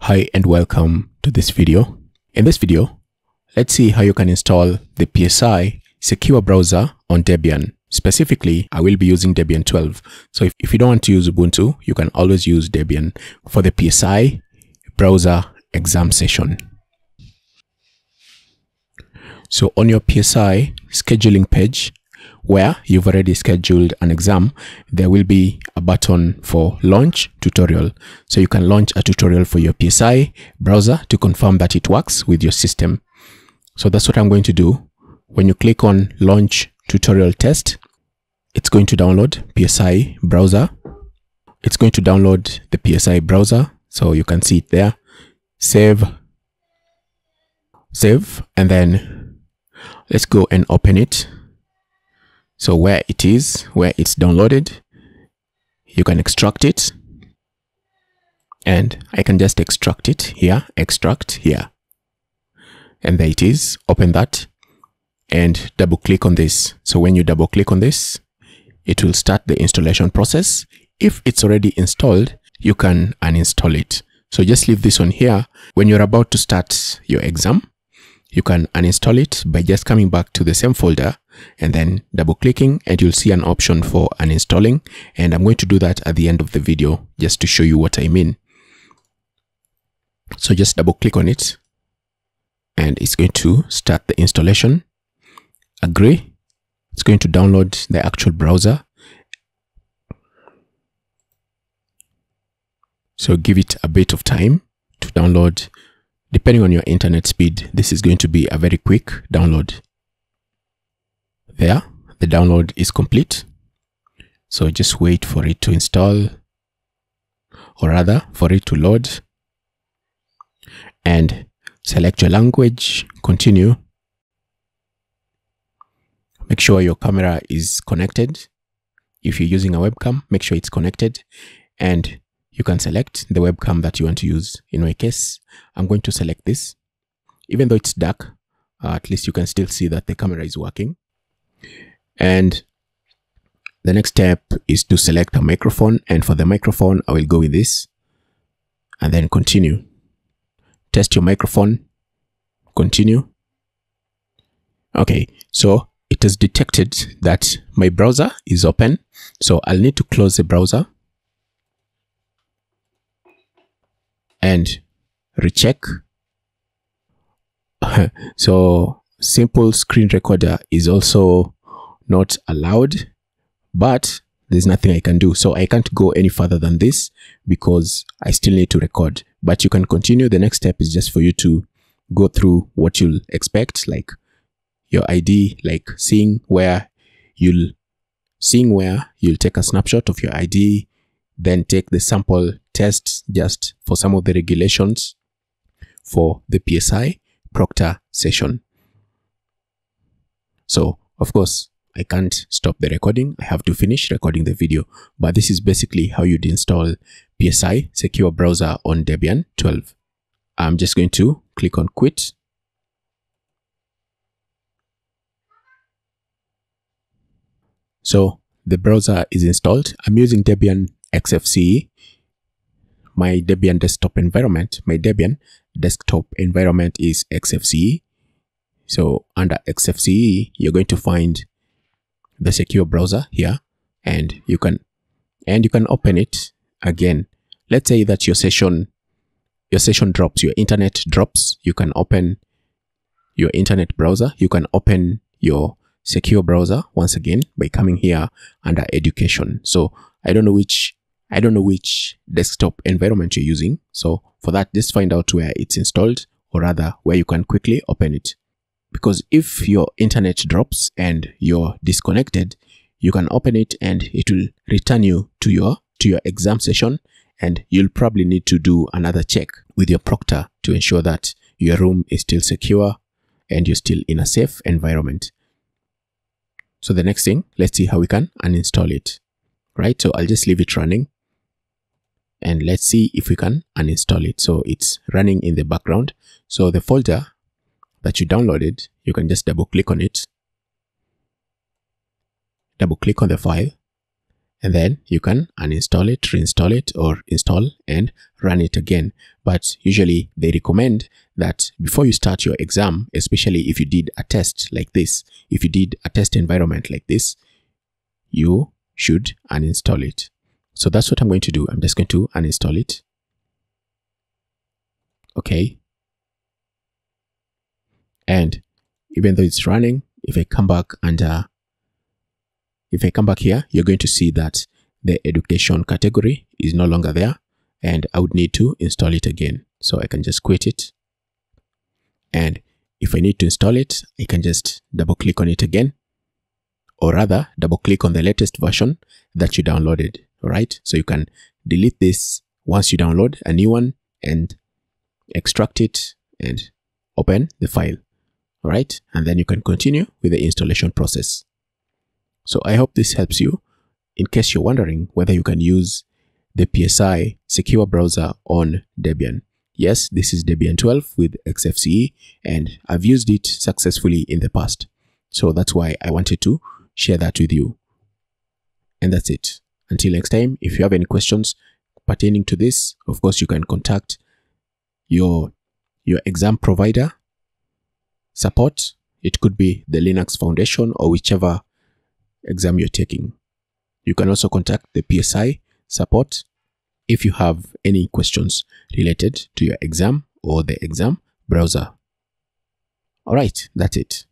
Hi and welcome to this video. In this video, let's see how you can install the PSI secure browser on Debian. Specifically, I will be using Debian 12. So if, if you don't want to use Ubuntu, you can always use Debian for the PSI browser exam session. So on your PSI scheduling page, where you've already scheduled an exam, there will be a button for launch tutorial. So you can launch a tutorial for your PSI browser to confirm that it works with your system. So that's what I'm going to do. When you click on launch tutorial test, it's going to download PSI browser. It's going to download the PSI browser. So you can see it there. Save, save, and then let's go and open it. So where it is, where it's downloaded, you can extract it. And I can just extract it here, extract here. And there it is, open that and double click on this. So when you double click on this, it will start the installation process. If it's already installed, you can uninstall it. So just leave this on here. When you're about to start your exam, you can uninstall it by just coming back to the same folder and then double clicking and you'll see an option for uninstalling and I'm going to do that at the end of the video just to show you what I mean. So just double click on it and it's going to start the installation. Agree. It's going to download the actual browser. So give it a bit of time to download Depending on your internet speed, this is going to be a very quick download. There, the download is complete. So just wait for it to install, or rather for it to load. And select your language, continue. Make sure your camera is connected. If you're using a webcam, make sure it's connected. And you can select the webcam that you want to use. In my case, I'm going to select this. Even though it's dark, uh, at least you can still see that the camera is working. And the next step is to select a microphone. And for the microphone, I will go with this and then continue. Test your microphone. Continue. Okay, so it has detected that my browser is open. So I'll need to close the browser and recheck. so simple screen recorder is also not allowed, but there's nothing I can do. So I can't go any further than this because I still need to record. But you can continue. The next step is just for you to go through what you'll expect, like your ID, like seeing where you'll seeing where you'll take a snapshot of your ID, then take the sample tests just for some of the regulations for the PSI Proctor session. So, of course, I can't stop the recording. I have to finish recording the video. But this is basically how you'd install PSI Secure Browser on Debian 12. I'm just going to click on Quit. So the browser is installed. I'm using Debian XFCE my Debian desktop environment, my Debian desktop environment is XFCE. So under XFCE, you're going to find the secure browser here and you can and you can open it again. Let's say that your session your session drops, your internet drops, you can open your internet browser, you can open your secure browser once again by coming here under education. So I don't know which I don't know which desktop environment you're using. So for that, just find out where it's installed or rather where you can quickly open it. Because if your internet drops and you're disconnected, you can open it and it will return you to your to your exam session and you'll probably need to do another check with your proctor to ensure that your room is still secure and you're still in a safe environment. So the next thing, let's see how we can uninstall it. Right, so I'll just leave it running and let's see if we can uninstall it. So it's running in the background. So the folder that you downloaded, you can just double click on it. Double click on the file and then you can uninstall it, reinstall it, or install and run it again. But usually they recommend that before you start your exam, especially if you did a test like this, if you did a test environment like this, you should uninstall it. So that's what I'm going to do. I'm just going to uninstall it. Okay. And even though it's running, if I come back under, if I come back here, you're going to see that the education category is no longer there and I would need to install it again. So I can just quit it. And if I need to install it, I can just double click on it again, or rather double click on the latest version that you downloaded. All right. So you can delete this once you download a new one and extract it and open the file. All right. And then you can continue with the installation process. So I hope this helps you in case you're wondering whether you can use the PSI secure browser on Debian. Yes, this is Debian 12 with XFCE and I've used it successfully in the past. So that's why I wanted to share that with you. And that's it. Until next time, if you have any questions pertaining to this, of course, you can contact your, your exam provider support. It could be the Linux Foundation or whichever exam you're taking. You can also contact the PSI support if you have any questions related to your exam or the exam browser. All right, that's it.